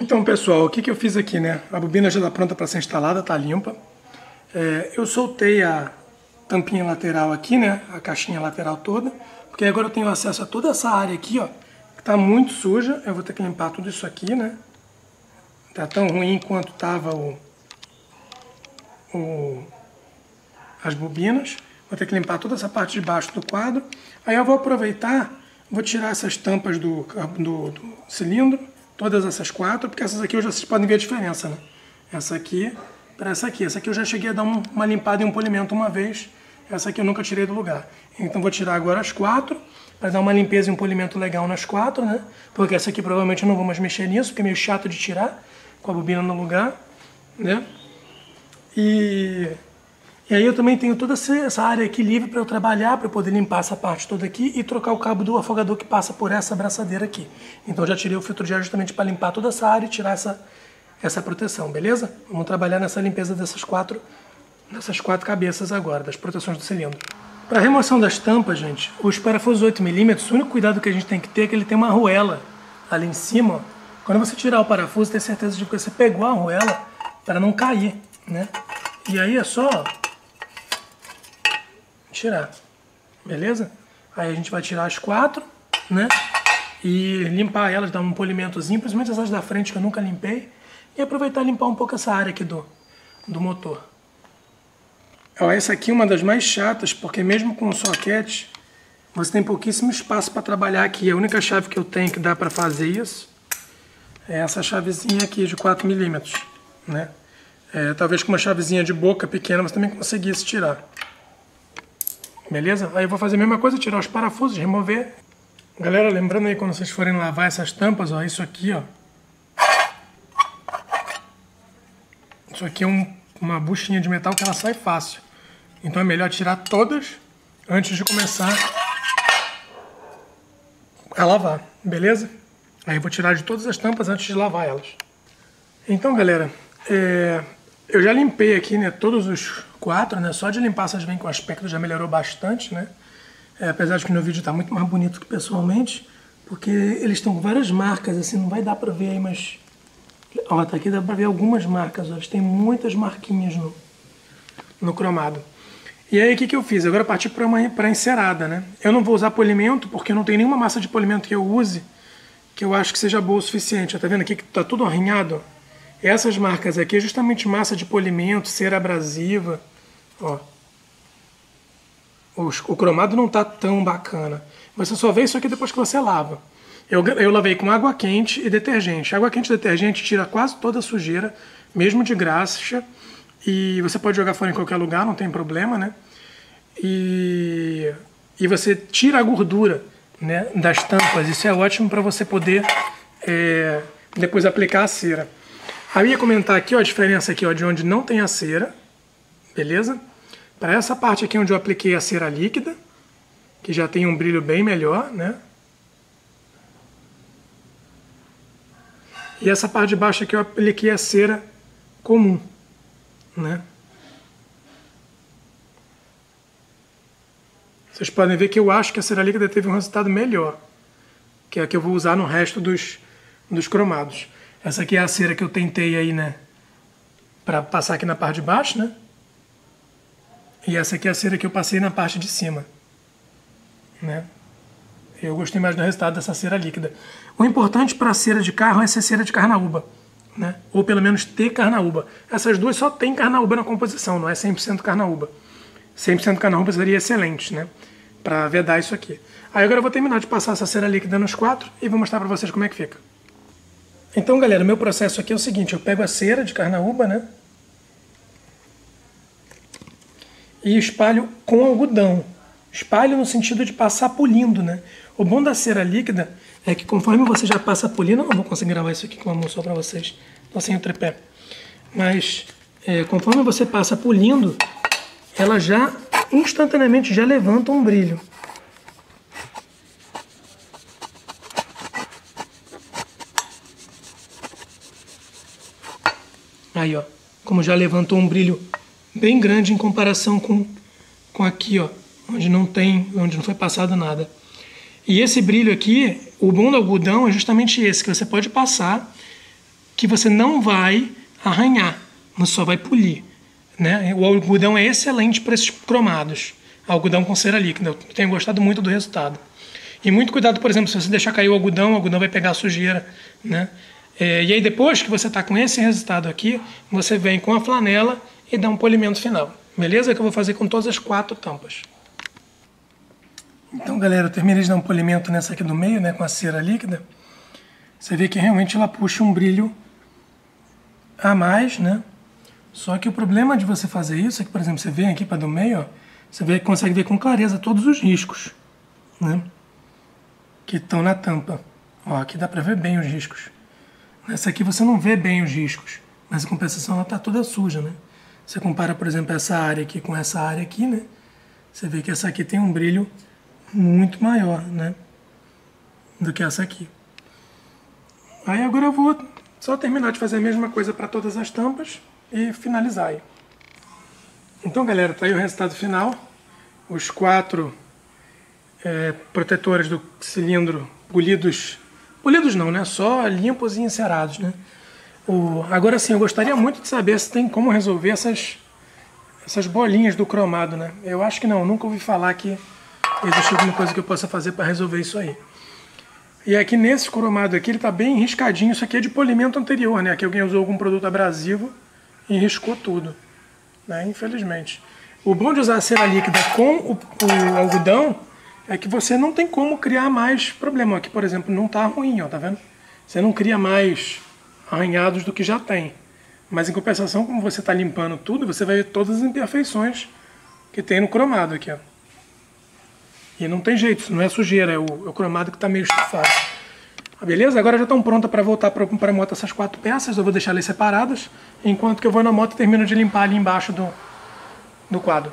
Então, pessoal, o que, que eu fiz aqui, né? A bobina já está pronta para ser instalada, está limpa. É, eu soltei a tampinha lateral aqui, né? A caixinha lateral toda, porque agora eu tenho acesso a toda essa área aqui, ó, que está muito suja. Eu vou ter que limpar tudo isso aqui, né? Tá tão ruim quanto tava o, o as bobinas. Vou ter que limpar toda essa parte de baixo do quadro. Aí eu vou aproveitar, vou tirar essas tampas do, do, do cilindro, todas essas quatro, porque essas aqui já vocês podem ver a diferença, né? Essa aqui para essa aqui. Essa aqui eu já cheguei a dar um, uma limpada e um polimento uma vez. Essa aqui eu nunca tirei do lugar. Então vou tirar agora as quatro, para dar uma limpeza e um polimento legal nas quatro, né? Porque essa aqui provavelmente eu não vou mais mexer nisso, porque é meio chato de tirar, com a bobina no lugar, né? E e aí eu também tenho toda essa área aqui livre para eu trabalhar, para eu poder limpar essa parte toda aqui e trocar o cabo do afogador que passa por essa abraçadeira aqui. Então já tirei o filtro de ar justamente para limpar toda essa área e tirar essa, essa proteção, beleza? Vamos trabalhar nessa limpeza dessas quatro, dessas quatro cabeças agora, das proteções do cilindro. Para remoção das tampas, gente, os parafusos 8mm, o único cuidado que a gente tem que ter é que ele tem uma arruela ali em cima. Quando você tirar o parafuso, tem certeza de que você pegou a arruela para não cair, né? E aí é só tirar, beleza? Aí a gente vai tirar as quatro, né? E limpar elas, dar um polimentozinho, principalmente essas da frente que eu nunca limpei. E aproveitar e limpar um pouco essa área aqui do, do motor. Ó, essa aqui é uma das mais chatas, porque mesmo com o soquete, você tem pouquíssimo espaço para trabalhar aqui. A única chave que eu tenho que dá para fazer isso é essa chavezinha aqui de 4 milímetros, né? É, talvez com uma chavezinha de boca pequena você também conseguisse tirar. Beleza? Aí eu vou fazer a mesma coisa, tirar os parafusos, remover. Galera, lembrando aí quando vocês forem lavar essas tampas, ó, isso aqui, ó. Isso aqui é um, uma buchinha de metal que ela sai fácil. Então é melhor tirar todas antes de começar a lavar, beleza? Aí eu vou tirar de todas as tampas antes de lavar elas. Então, galera, é, eu já limpei aqui, né, todos os quatro, né? Só de limpar essas vem com aspecto já melhorou bastante, né? É, apesar de que no vídeo está muito mais bonito que pessoalmente, porque eles estão com várias marcas, assim, não vai dar para ver aí, mas... Ó, tá aqui, dá para ver algumas marcas, ó, eles têm muitas marquinhas no, no cromado. E aí, o que, que eu fiz? Agora eu parti para a encerada, né? Eu não vou usar polimento, porque não tem nenhuma massa de polimento que eu use que eu acho que seja boa o suficiente. Tá vendo aqui que tá tudo arranhado? Essas marcas aqui é justamente massa de polimento, cera abrasiva, Ó. O, cromado não está tão bacana. Você só vê isso aqui depois que você lava. Eu, eu lavei com água quente e detergente. Água quente e detergente tira quase toda a sujeira, mesmo de graxa. E você pode jogar fora em qualquer lugar, não tem problema, né? E, e você tira a gordura né, das tampas. Isso é ótimo para você poder é, depois aplicar a cera. Aí eu ia comentar aqui ó, a diferença aqui ó, de onde não tem a cera, beleza? Para essa parte aqui onde eu apliquei a cera líquida, que já tem um brilho bem melhor, né? E essa parte de baixo aqui eu apliquei a cera comum, né? Vocês podem ver que eu acho que a cera líquida teve um resultado melhor, que é a que eu vou usar no resto dos, dos cromados. Essa aqui é a cera que eu tentei aí, né? Para passar aqui na parte de baixo, né? E essa aqui é a cera que eu passei na parte de cima. Né? Eu gostei mais do resultado dessa cera líquida. O importante para cera de carro é ser cera de carnaúba. Né? Ou pelo menos ter carnaúba. Essas duas só tem carnaúba na composição, não é 100% carnaúba. 100% carnaúba seria excelente, né? Para vedar isso aqui. Aí agora eu vou terminar de passar essa cera líquida nos quatro e vou mostrar para vocês como é que fica. Então, galera, meu processo aqui é o seguinte. Eu pego a cera de carnaúba, né? e espalho com algodão. Espalho no sentido de passar polindo, né? O bom da cera líquida é que conforme você já passa polindo, não vou conseguir gravar isso aqui com a mão só para vocês, tô sem o tripé. Mas é, conforme você passa polindo, ela já instantaneamente já levanta um brilho. Aí, ó, como já levantou um brilho bem grande em comparação com, com aqui, ó, onde não tem, onde não foi passado nada. E esse brilho aqui, o bom do algodão é justamente esse, que você pode passar, que você não vai arranhar, você só vai polir. Né? O algodão é excelente para esses cromados. Algodão com cera líquida. Eu tenho gostado muito do resultado. E muito cuidado, por exemplo, se você deixar cair o algodão, o algodão vai pegar a sujeira. Né? É, e aí depois que você está com esse resultado aqui, você vem com a flanela e dá um polimento final. Beleza? Que eu vou fazer com todas as quatro tampas. Então, galera, eu terminei de dar um polimento nessa aqui do meio, né, com a cera líquida. Você vê que realmente ela puxa um brilho a mais, né? Só que o problema de você fazer isso é que, por exemplo, você vem aqui para do meio, ó, você vê, consegue ver com clareza todos os riscos, né? Que estão na tampa. Ó, aqui dá para ver bem os riscos. Nessa aqui você não vê bem os riscos, mas a compensação ela está toda suja, né? Você compara, por exemplo, essa área aqui com essa área aqui, né? Você vê que essa aqui tem um brilho muito maior, né? Do que essa aqui. Aí agora eu vou só terminar de fazer a mesma coisa para todas as tampas e finalizar aí. Então, galera, tá aí o resultado final. Os quatro é, protetores do cilindro polidos, polidos não, né? Só limpos e encerados, né? O, agora sim, eu gostaria muito de saber se tem como resolver essas, essas bolinhas do cromado, né? Eu acho que não, nunca ouvi falar que existe alguma coisa que eu possa fazer para resolver isso aí. E aqui nesse cromado aqui, ele está bem riscadinho. Isso aqui é de polimento anterior, né? Aqui alguém usou algum produto abrasivo e riscou tudo, né? Infelizmente. O bom de usar a cera líquida com o, o algodão é que você não tem como criar mais problema. Aqui, por exemplo, não está ruim, ó, tá vendo? Você não cria mais arranhados do que já tem. Mas em compensação, como você está limpando tudo, você vai ver todas as imperfeições que tem no cromado aqui, ó. E não tem jeito, isso não é sujeira, é o, é o cromado que está meio estufado. Ah, beleza? Agora já estão prontas para voltar para a moto essas quatro peças. Eu vou deixar elas separadas, enquanto que eu vou na moto e termino de limpar ali embaixo do, do quadro.